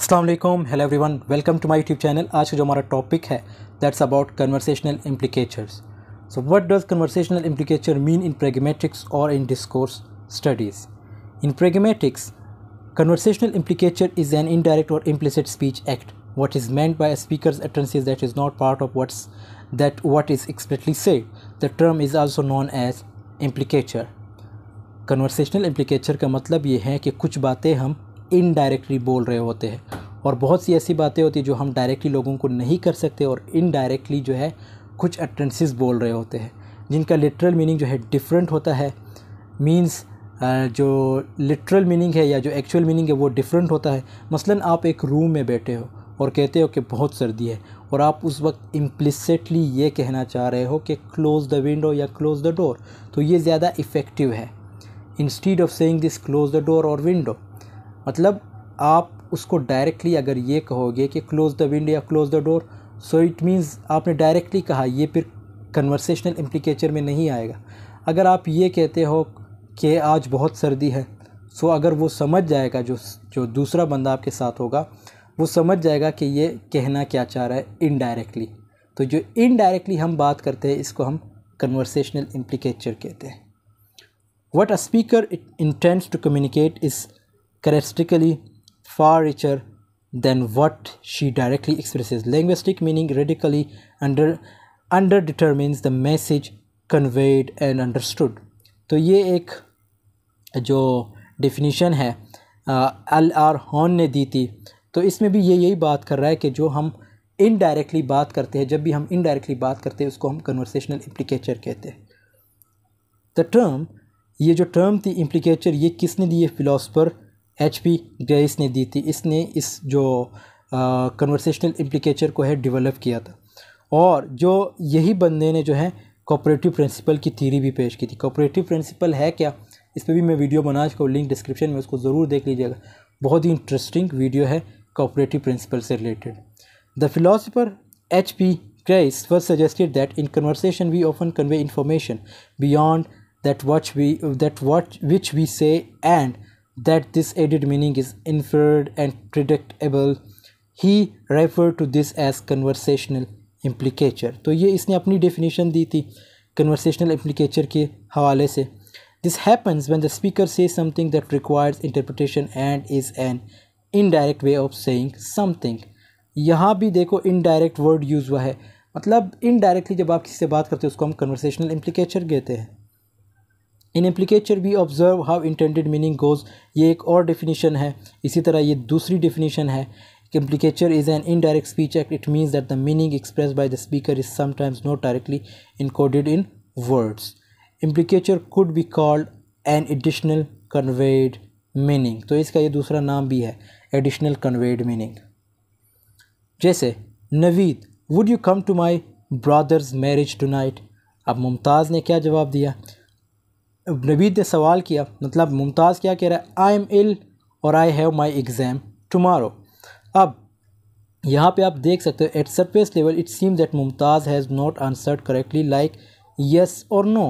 Allam hello everyone welcome to my YouTube channel आज का जो हमारा टॉपिक है that's about conversational implicatures so what does conversational implicature mean in pragmatics और in discourse studies in pragmatics conversational implicature is an indirect और implicit speech act what is made by speaker that is not part of what's that what is expressly said the term is also known as implicature conversational implicature का मतलब ये है कि कुछ बातें हम indirectly बोल रहे होते हैं। और बहुत सी ऐसी बातें होती हैं जो हम डायरेक्टली लोगों को नहीं कर सकते और इनडायरेक्टली जो है कुछ अटेंसेस बोल रहे होते हैं। जिनका लिटरल मीनिंग जो है डिफरेंट होता है। मीन्स जो लिटरल मीनिंग है या जो एक्चुअल मीनिंग है वो डिफरेंट होता है। मसलन आप एक रूम में बैठे हो और कहते हो कि बहुत सर्दी है और आप उस वक्त इम्प्लिसिटली ये कहना चाह रहे हो कि क्लोज़ द विंडो या क्लोज़ द डोर तो ये ज़्यादा इफ़ेक्टिव है। Instead of saying this close the door और विंडो मतलब आप उसको डायरेक्टली अगर ये कहोगे कि क्लोज़ द विंडो या close the door so it means आपने डायरेक्टली कहा, ये फिर कन्वर्सेशनल इम्प्लीकेचर में नहीं आएगा। अगर आप ये कहते हो कि आज बहुत सर्दी है सो अगर वो समझ जाएगा जो जो दूसरा बंदा आपके साथ होगा, वो समझ जाएगा कि ये कहना क्या चाह रहा है इनडायरेक्टली तो जो इनडायरेक्टली हम बात करते हैं, इसको हम कन्वर्सेशनल इम्प्लीकेचर कहते हैं। What a speaker intends to communicate is characteristically far richer than what she directly expresses. Linguistic meaning radically under under determines the message conveyed and understood. तो ये एक जो डिफिनीशन है एल आर हॉन ने दी थी तो इसमें भी ये यही बात कर रहा है कि जो हम इनडायरेक्टली बात करते हैं जब भी हम इनडायरेक्टली बात करते हैं उसको हम कन्वर्सेशनल इम्प्लीकेचर कहते हैं द टर्म ये जो टर्म थी इम्प्लीकेचर ये किसने दी है फ़िलासफ़र एच पी ग्रेस ने दी थी। इसने इस जो कन्वर्सेशनल इम्प्लीकेचर को है डेवलप किया था। और जो यही बंदे ने जो है कोऑपरेटिव प्रिंसिपल की थीरी भी पेश की थी। कोऑपरेटिव प्रिंसिपल है क्या? इस पर भी मैं वीडियो बना चुका हूँ लिंक डिस्क्रिप्शन में उसको ज़रूर देख लीजिएगा। बहुत ही इंटरेस्टिंग वीडियो है कोऑपरेटिव प्रिंसिपल से related the philosopher H P Grice first suggested that in conversation we often convey information beyond that watch we that watch which we say and that this added meaning is inferred and predictable he referred to this as conversational implicature तो ये इसने अपनी definition दी थी conversational implicature के हवाले से this happens when the speaker says something that requires interpretation and is an indirect way of saying something यहाँ भी देखो indirect word यूज़ हुआ है मतलब इनडायरेक्टली जब आप किसी से बात करते हो उसको हम कन्वर्सेशनल इम्प्लीकेचर कहते हैं in implicature we observe how intended meaning goes ये एक और डिफिनीशन है। इसी तरह ये दूसरी डिफिनीशन है। Implicature is an indirect speech act it means that the meaning express by the speaker is sometimes not directly encoded in words implicature could be called an additional conveyed meaning तो इसका ये दूसरा नाम भी है additional conveyed meaning जैसे, Naveed would you come to my brother's marriage tonight अब मुमताज़ ने क्या जवाब दिया? नवीद ने सवाल किया मतलब मुमताज़ क्या कह रहा है? आई एम इल और I have my exam tomorrow अब यहाँ पे आप देख सकते हो at surface level it seem that Mumtaz has not answered correctly like yes और नो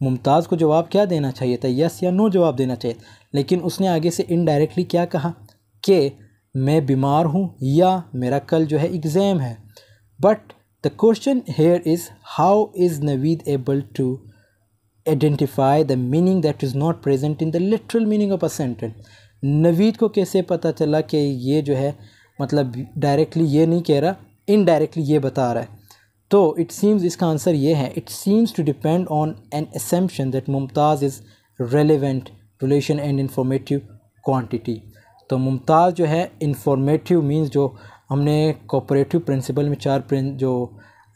मुमताज़ को जवाब क्या देना चाहिए था? यस या नो जवाब देना चाहिए लेकिन उसने आगे से इनडायरेक्टली क्या कहा? कि मैं बीमार हूँ या मेरा कल जो है एग्ज़ाम है। But the question here is how is Naveed able to identify the meaning that is not present in the literal meaning of a sentence Naveed को कैसे पता चला कि ये जो है मतलब डायरेक्टली ये नहीं कह रहा इनडायरेक्टली ये बता रहा है? तो इट सीम्स इसका आंसर ये है it seems to depend on an assumption that Mumtaz is relevant relation and informative quantity तो मुमताज़ जो है इंफॉर्मेटिव मीन्स जो हमने कोऑपरेटिव प्रिंसिपल में चार प्रिंस जो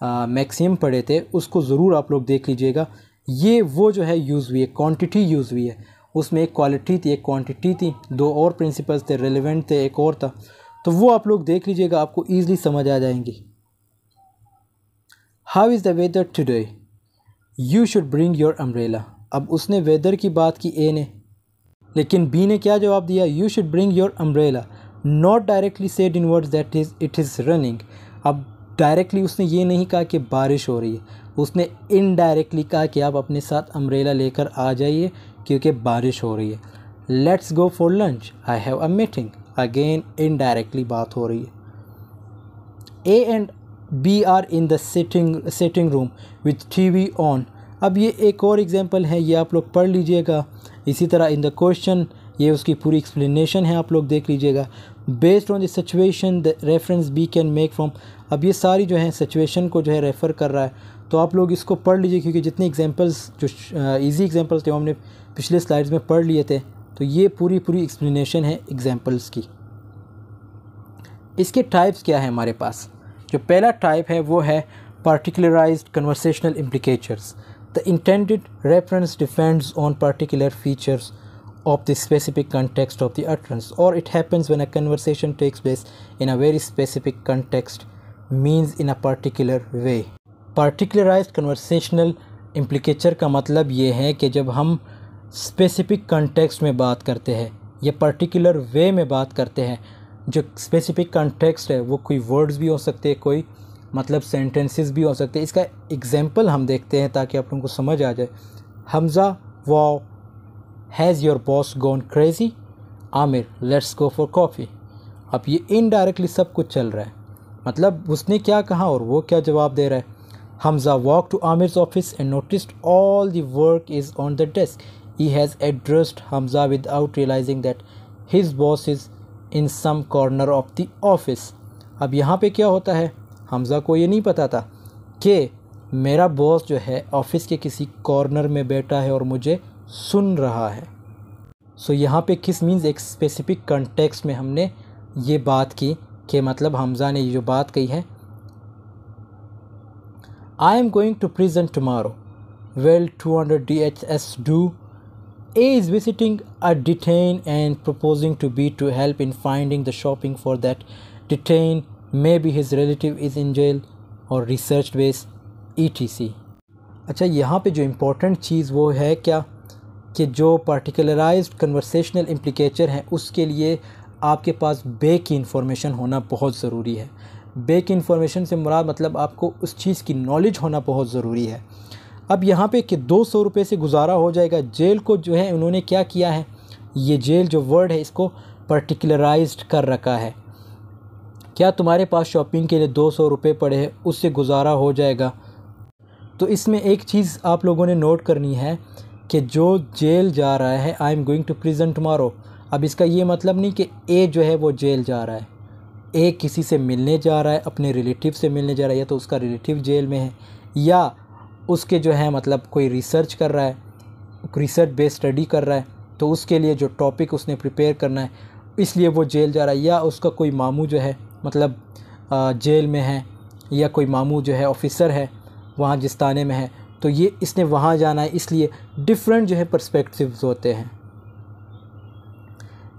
मैक्सिम पढ़े थे, उसको ज़रूर आप लोग देख लीजिएगा। ये वो जो है यूज़ हुई है क्वांटिटी यूज़ हुई है। उसमें एक क्वालिटी थी, एक क्वांटिटी थी। दो और प्रिंसिपल्स थे रेलिवेंट थे, एक और था। तो वो आप लोग देख लीजिएगा, आपको ईज़िली समझ आ जाएँगी। How is the weather today you should bring your umbrella अब उसने वेदर की बात की ए ने। लेकिन बी ने क्या जवाब दिया? You should bring your umbrella not directly said in words that is it is running अब डायरेक्टली उसने ये नहीं कहा कि बारिश हो रही है। उसने इनडायरेक्टली कहा कि आप अपने साथ अम्ब्रेला लेकर आ जाइए, क्योंकि बारिश हो रही है। Let's go for lunch I have a meeting again indirectly बात हो रही है। A and B are in the sitting sitting room with T V on अब ये एक और एग्ज़ाम्पल है, ये आप लोग पढ़ लीजिएगा। इसी तरह इन द क्वेश्चन ये उसकी पूरी एक्सप्लेनेशन है, आप लोग देख लीजिएगा। Based on the situation the reference we can make from अब ये सारी जो है सिचुएशन को जो है रेफ़र कर रहा है। तो आप लोग इसको पढ़ लीजिए, क्योंकि जितने एग्जांपल्स जो इजी एग्जांपल्स थे वो हमने पिछले स्लाइड्स में पढ़ लिए थे। तो ये पूरी पूरी एक्सप्लेनेशन है एग्जांपल्स की। इसके टाइप्स क्या है हमारे पास? जो पहला टाइप है, वो है particularized conversational implicatures the intended reference depends on particular features of the specific context of the utterance, or it happens when a conversation takes place in a very specific context means in a particular way. Particularized conversational implicature का मतलब ये है कि जब हम specific context में बात करते हैं, या पर्टिकुलर वे में बात करते हैं, जो स्पेसिफिक कंटेक्स्ट है, वो कोई वर्ड्स भी हो सकते हैं, कोई मतलब सेंटेंसेस भी हो सकते हैं। इसका एग्जांपल हम देखते हैं ताकि आप लोगों को समझ आ जाए। Hamza, wow has your boss gone crazy Aamir let's go for coffee अब ये इनडायरेक्टली सब कुछ चल रहा है। मतलब उसने क्या कहा और वो क्या जवाब दे रहा है? Hamza walk to Aamir office and noticed all the work is on the desk he has addressed Hamza without realising that his boss is in some corner of the office अब यहाँ पे क्या होता है? हमज़ा को ये नहीं पता था कि मेरा बॉस जो है ऑफ़िस के किसी कॉर्नर में बैठा है और मुझे सुन रहा है। सो so, यहाँ पे किस मीन्स एक स्पेसिफिक कंटेक्स्ट में हमने ये बात की कि मतलब हमज़ा ने ये जो बात कही है I am going to prison tomorrow well two hundred D H S do A is visiting a detain and proposing to be to help in finding the shopping for that detain may be his relative is in jail और research base E T C अच्छा यहाँ पे जो important चीज़ वो है क्या? कि जो पार्टिकुलराइज कन्वर्सेशनल इम्प्लिकेचर हैं, उसके लिए आपके पास बे की इंफॉर्मेशन होना बहुत ज़रूरी है। बे की इंफॉर्मेशन से मुराद मतलब आपको उस चीज़ की नॉलेज होना बहुत ज़रूरी है। अब यहाँ पे कि दो सौ रुपये से गुजारा हो जाएगा, जेल को जो है उन्होंने क्या किया है? ये जेल जो वर्ड है, इसको पर्टिकुलराइज्ड कर रखा है। क्या तुम्हारे पास शॉपिंग के लिए दो सौ रुपये पड़े हैं? उससे गुजारा हो जाएगा। तो इसमें एक चीज़ आप लोगों ने नोट करनी है कि जो जेल जा रहा है I am going to prison tomorrow अब इसका ये मतलब नहीं कि ए जो है वो जेल जा रहा है। ए किसी से मिलने जा रहा है, अपने रिलेटिव से मिलने जा रहा है, या तो उसका रिलेटिव जेल में है, या उसके जो है मतलब कोई रिसर्च कर रहा है रिसर्च बेस्ड स्टडी कर रहा है तो उसके लिए जो टॉपिक उसने प्रिपेयर करना है, इसलिए वो जेल जा रहा है, या उसका कोई मामू जो है मतलब जेल में है, या कोई मामू जो है ऑफिसर है, वहाँ जिस थाने में है तो ये इसने वहाँ जाना है, इसलिए डिफरेंट जो है परस्पेक्टिव्स होते हैं।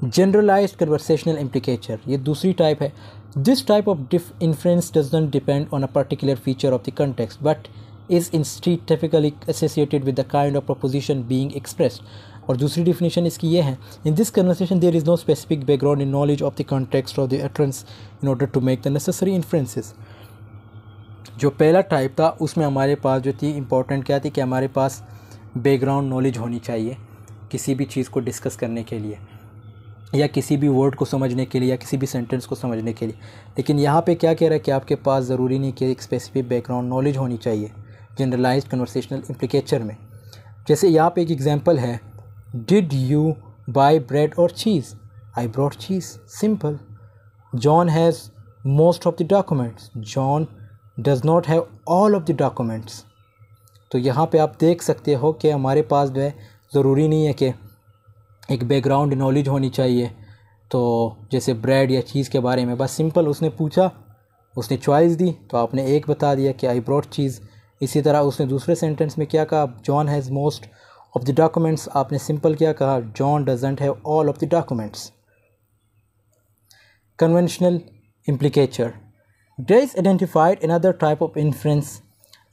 जनरलाइज कन्वर्सेशनल इम्प्लीकेचर ये दूसरी टाइप है। This type of diff influence doesn't depend on a particular feature of the context but is instead typically associated with the kind of proposition being expressed और दूसरी definition इसकी ये है in this conversation there is no specific background in knowledge of the context of the utterance in order to make the necessary inferences जो पहला type था, उसमें हमारे पास जो थी इंपॉर्टेंट क्या थी कि हमारे पास बैकग्राउंड नॉलेज होनी चाहिए किसी भी चीज़ को डिस्कस करने के लिए। या किसी भी वर्ड को समझने के लिए या किसी भी सेंटेंस को समझने के लिए। लेकिन यहाँ पे क्या कह रहा है कि आपके पास ज़रूरी नहीं कि एक स्पेसिफिक बैकग्राउंड नॉलेज होनी चाहिए जनरलाइज कन्वर्सेशनल इम्प्लीकेचर में। जैसे यहाँ पे एक एग्जांपल है डिड यू buy ब्रेड और cheese I brought cheese simple John has most of the documents John does not have all of the documents तो यहाँ पे आप देख सकते हो कि हमारे पास जो है ज़रूरी नहीं है कि एक बैकग्राउंड नॉलेज होनी चाहिए। तो जैसे ब्रेड या चीज़ के बारे में बस सिंपल उसने पूछा उसने चॉइस दी तो आपने एक बता दिया कि आई ब्रॉड चीज़ इसी तरह उसने दूसरे सेंटेंस में क्या कहा John has most of the documents आपने सिंपल क्या कहा John doesn't have all of the documents conventional implicature. Grace identified another type of inference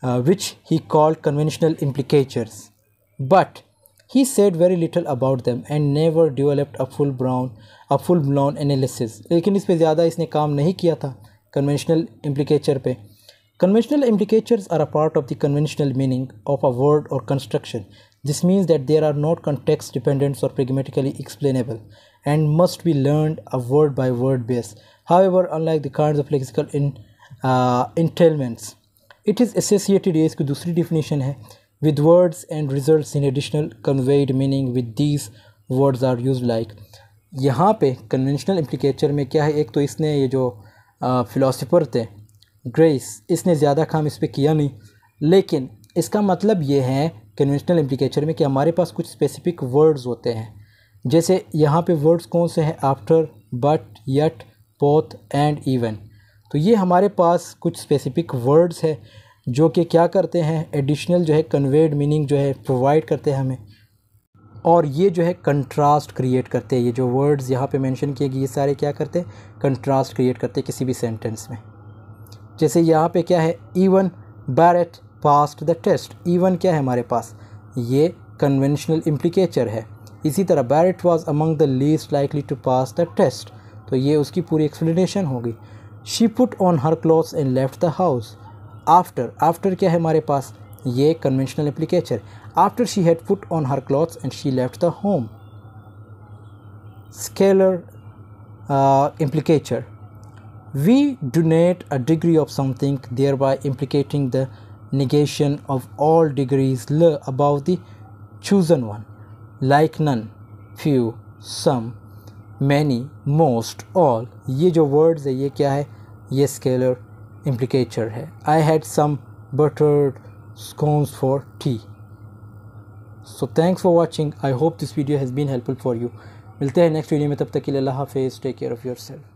uh, which he called conventional implicatures, but he said very little about them and never developed a full blown a full blown analysis. लेकिन इस पे ज़्यादा इसने काम नहीं किया था conventional implicature पे Conventional implicatures are a part of the conventional meaning of a word or construction This means that they are not context dependent or pragmatically explainable. and must be learned a word by word base. However, unlike the kinds of lexical in, uh, entailments, it is associated ये इसकी दूसरी definition है with words and results in additional conveyed meaning with these words are used, like, यहाँ पे conventional implicature में क्या है? एक तो इसने ये जो फ़िलासफ़र थे ग्रेस इसने ज़्यादा काम इस पर किया नहीं। लेकिन इसका मतलब ये है कन्वेंशनल इम्प्लीकेचर में कि हमारे पास कुछ स्पेसिफिक वर्ड्स होते हैं। जैसे यहाँ पे वर्ड्स कौन से हैं? After but yet both and even तो ये हमारे पास कुछ स्पेसिफिक वर्ड्स है। जो कि क्या करते हैं एडिशनल जो है कन्वेड मीनिंग जो है प्रोवाइड करते हैं हमें। और ये जो है कंट्रास्ट क्रिएट करते हैं। ये जो वर्ड्स यहाँ पे मेंशन किए गए, ये सारे क्या करते हैं? कंट्रास्ट क्रिएट करते हैं किसी भी सेंटेंस में। जैसे यहाँ पे क्या है? Even Barrett passed the test even क्या है हमारे पास? ये कन्वेंशनल इम्प्लीकेचर है। इसी तरह Barrett was among the least likely to pass the test तो ये उसकी पूरी एक्सप्लेनेशन होगी she put on her clothes and left the house after after क्या है हमारे पास? ये conventional implicature after she had put on her clothes and she left the home scalar implicature we denote a degree of something there by implicating the negation of all degrees ल above the chosen one like none few some many most all ये जो words है, ये क्या है? ये scalar implicature है। I had some butter scones for tea so thanks for watching I hope this video has been helpful for you मिलते हैं नेक्स्ट वीडियो में, तब तक के लिए अल्लाह हाफिज़ take care of your self